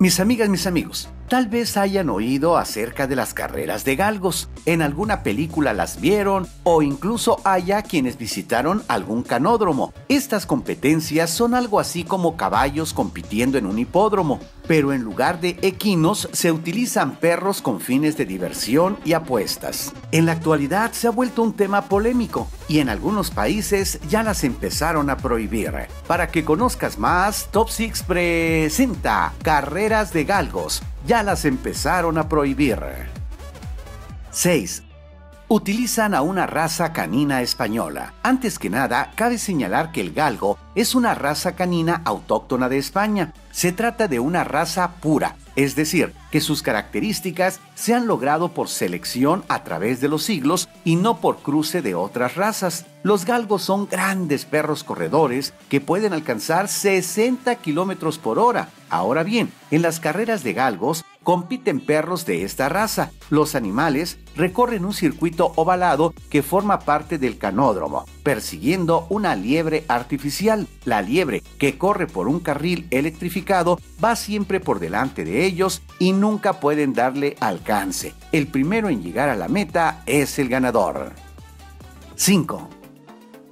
Mis amigas, mis amigos, tal vez hayan oído acerca de las carreras de galgos. En alguna película las vieron o incluso haya quienes visitaron algún canódromo. Estas competencias son algo así como caballos compitiendo en un hipódromo, pero en lugar de equinos se utilizan perros con fines de diversión y apuestas. En la actualidad se ha vuelto un tema polémico y en algunos países ya las empezaron a prohibir. Para que conozcas más, Top 6 presenta Carreras de galgos ya las empezaron a prohibir. 6. Utilizan a una raza canina española. Antes que nada, cabe señalar que el galgo es una raza canina autóctona de España. Se trata de una raza pura, es decir, que sus características se han logrado por selección a través de los siglos y no por cruce de otras razas. Los galgos son grandes perros corredores que pueden alcanzar 60 kilómetros por hora. Ahora bien, en las carreras de galgos compiten perros de esta raza. Los animales recorren un circuito ovalado que forma parte del canódromo, persiguiendo una liebre artificial. La liebre, que corre por un carril electrificado, va siempre por delante de ellos y nunca pueden darle alcance. El primero en llegar a la meta es el ganador. 5.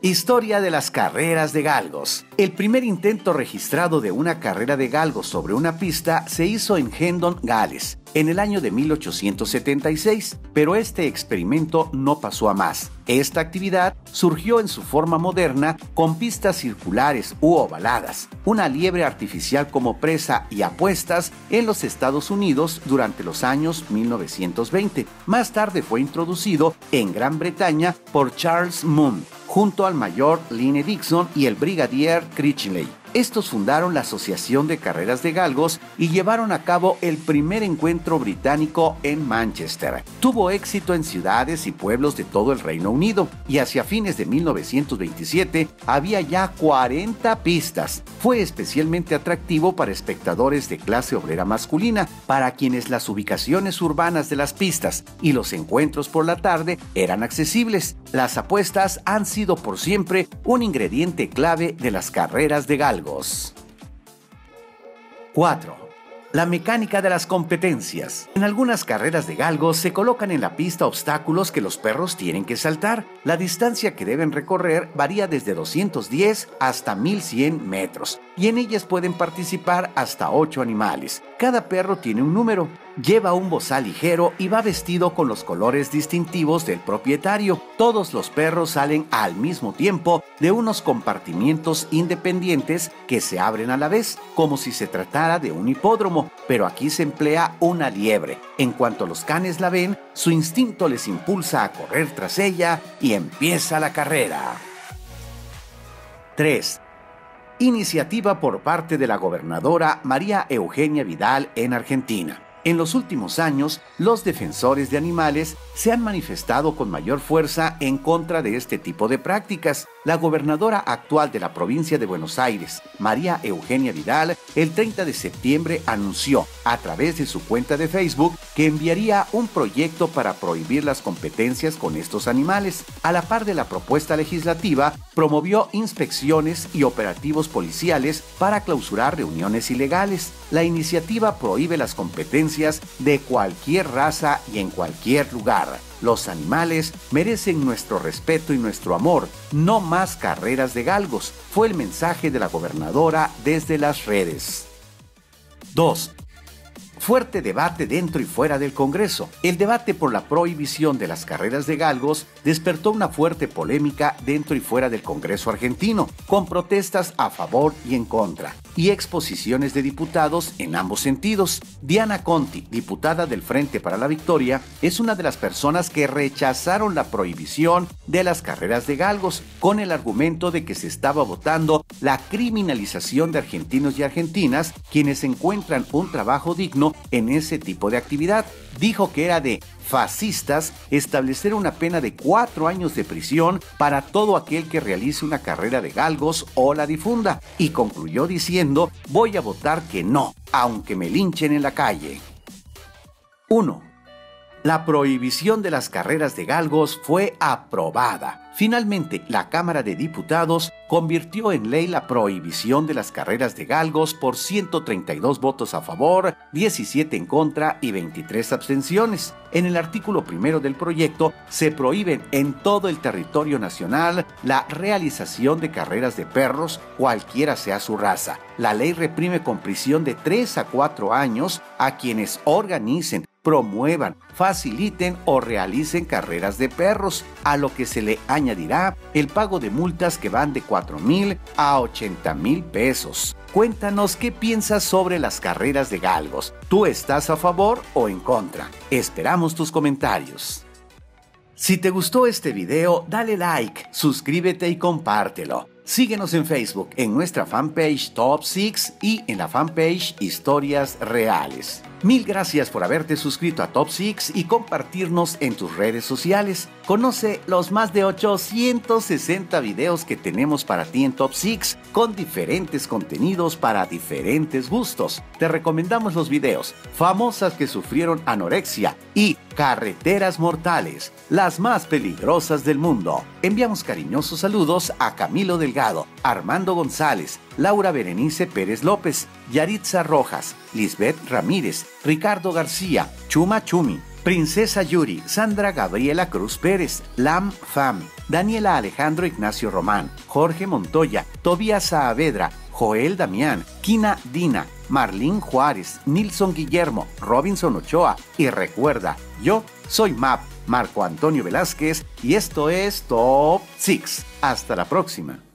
Historia de las carreras de galgos. El primer intento registrado de una carrera de galgos sobre una pista se hizo en Hendon, Gales, en el año de 1876, pero este experimento no pasó a más. Esta actividad surgió en su forma moderna con pistas circulares u ovaladas, una liebre artificial como presa y apuestas en los Estados Unidos durante los años 1920. Más tarde fue introducido en Gran Bretaña por Charles Moon junto al mayor Line Dixon y el brigadier Critchley. Estos fundaron la Asociación de Carreras de Galgos y llevaron a cabo el primer encuentro británico en Manchester. Tuvo éxito en ciudades y pueblos de todo el Reino Unido y hacia fines de 1927 había ya 40 pistas. Fue especialmente atractivo para espectadores de clase obrera masculina, para quienes las ubicaciones urbanas de las pistas y los encuentros por la tarde eran accesibles. Las apuestas han sido por siempre un ingrediente clave de las carreras de galgos. 4. La mecánica de las competencias. En algunas carreras de galgos se colocan en la pista obstáculos que los perros tienen que saltar. La distancia que deben recorrer varía desde 210 hasta 1100 metros y en ellas pueden participar hasta 8 animales. Cada perro tiene un número, lleva un bozal ligero y va vestido con los colores distintivos del propietario. Todos los perros salen al mismo tiempo de unos compartimientos independientes que se abren a la vez, como si se tratara de un hipódromo, pero aquí se emplea una liebre. En cuanto los canes la ven, su instinto les impulsa a correr tras ella y empieza la carrera. 3 iniciativa por parte de la gobernadora María Eugenia Vidal en Argentina. En los últimos años, los defensores de animales se han manifestado con mayor fuerza en contra de este tipo de prácticas, la gobernadora actual de la provincia de Buenos Aires, María Eugenia Vidal, el 30 de septiembre anunció a través de su cuenta de Facebook que enviaría un proyecto para prohibir las competencias con estos animales. A la par de la propuesta legislativa, promovió inspecciones y operativos policiales para clausurar reuniones ilegales. La iniciativa prohíbe las competencias de cualquier raza y en cualquier lugar. Los animales merecen nuestro respeto y nuestro amor, no más carreras de galgos, fue el mensaje de la gobernadora desde las redes. 2 fuerte debate dentro y fuera del Congreso. El debate por la prohibición de las carreras de galgos despertó una fuerte polémica dentro y fuera del Congreso argentino, con protestas a favor y en contra, y exposiciones de diputados en ambos sentidos. Diana Conti, diputada del Frente para la Victoria, es una de las personas que rechazaron la prohibición de las carreras de galgos, con el argumento de que se estaba votando la criminalización de argentinos y argentinas quienes encuentran un trabajo digno en ese tipo de actividad. Dijo que era de fascistas establecer una pena de cuatro años de prisión para todo aquel que realice una carrera de galgos o la difunda y concluyó diciendo voy a votar que no, aunque me linchen en la calle. 1. La prohibición de las carreras de galgos fue aprobada Finalmente, la Cámara de Diputados convirtió en ley la prohibición de las carreras de galgos por 132 votos a favor, 17 en contra y 23 abstenciones. En el artículo primero del proyecto se prohíben en todo el territorio nacional la realización de carreras de perros, cualquiera sea su raza. La ley reprime con prisión de 3 a 4 años a quienes organicen, promuevan, faciliten o realicen carreras de perros, a lo que se le añadirá el pago de multas que van de 4 mil a 80 mil pesos. Cuéntanos qué piensas sobre las carreras de galgos. ¿Tú estás a favor o en contra? Esperamos tus comentarios. Si te gustó este video, dale like, suscríbete y compártelo. Síguenos en Facebook, en nuestra fanpage Top 6 y en la fanpage Historias Reales. Mil gracias por haberte suscrito a Top 6 y compartirnos en tus redes sociales. Conoce los más de 860 videos que tenemos para ti en Top 6 con diferentes contenidos para diferentes gustos. Te recomendamos los videos Famosas que sufrieron anorexia y Carreteras Mortales, las más peligrosas del mundo. Enviamos cariñosos saludos a Camilo Delgado, Armando González, Laura Berenice Pérez López, Yaritza Rojas, Lisbeth Ramírez, Ricardo García, Chuma Chumi, Princesa Yuri, Sandra Gabriela Cruz Pérez, Lam Fam, Daniela Alejandro Ignacio Román, Jorge Montoya, Tobias Saavedra, Joel Damián, Kina Dina, Marlín Juárez, Nilson Guillermo, Robinson Ochoa y recuerda, yo soy MAP, Marco Antonio Velázquez y esto es Top 6. Hasta la próxima.